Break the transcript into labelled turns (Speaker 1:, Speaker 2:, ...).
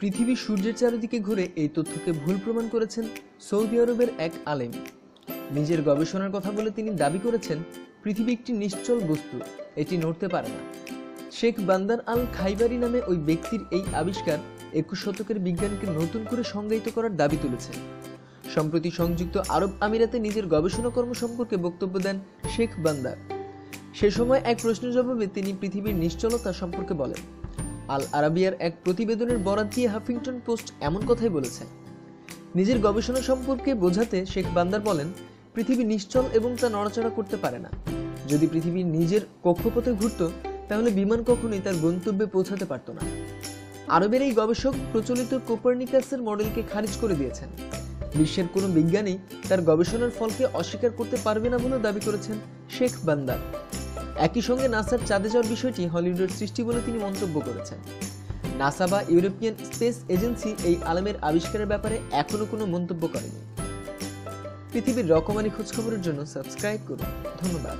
Speaker 1: পৃথিবী সূর্যের চারিদিকে ঘুরে এই তথ্যকে ভুল প্রমাণ করেছেন সৌদি আরবের এক আলেম। নিজের গবেষণার কথা বলে তিনি দাবি করেছেন, পৃথিবী একটি নিশ্চল বস্তু, এটি নড়তে পারে না। শেখ বান্দার আল খাইবারি নামে ওই ব্যক্তির এই আবিষ্কার একুশ শতকের বিজ্ঞানকে নতুন করে সংজ্ঞায়িত করার দাবি তুলেছে সম্প্রতি সংযুক্ত আরব আমিরাতে নিজের গবেষণা কর্ম সম্পর্কে বক্তব্য দেন শেখ বান্দার সে সময় এক প্রশ্নের জবাবে তিনি পৃথিবীর নিশ্চলতা সম্পর্কে বলেন আল আরাবিয়ার এক প্রতিবেদনের বরাত দিয়ে হাফিংটন পোস্ট এমন কথাই বলেছে। নিজের গবেষণা সম্পর্কে বোঝাতে শেখ বান্দার বলেন, পৃথিবী নিশ্চল এবং তা নড়াচড়া করতে পারে না। যদি পৃথিবী নিজের কক্ষপথে ঘুরত, তাহলে বিমান কখনোই তার গন্তব্যে পৌঁছাতে পারত না। আরবের এই গবেষক প্রচলিত কোপার্নিকাসের মডেলকে খারিজ করে দিয়েছেন। বিশ্বের কোনো বিজ্ঞানী তার গবেষণার ফলকে অস্বীকার করতে পারবে না বলেও দাবি করেছেন শেখ বান্দার একই সঙ্গে নাসার চাঁদে যাওয়ার বিষয়টি হলিউডের সৃষ্টি বলে তিনি মন্তব্য করেছেন। নাসা বা ইউরোপিয়ান স্পেস এজেন্সি এই আলমের আবিষ্কারের ব্যাপারে এখনও কোনো মন্তব্য করেনি। পৃথিবীর রকমারি খোঁজখবরের জন্য সাবস্ক্রাইব করুন। ধন্যবাদ।